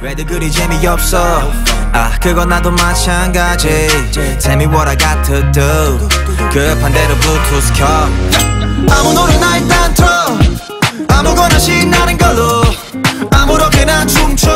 왜들 그리 재미없어? 아 그건 나도 마찬가지. Tell me what I got to do 급한 대로 블루투스 켜. 아무 노래나 일단 틀어. 아무거나 신나는 걸로. 아무렇게나 춤춰.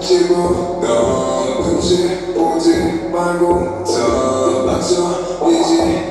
寂寞的我，总不停漫步在白色已经。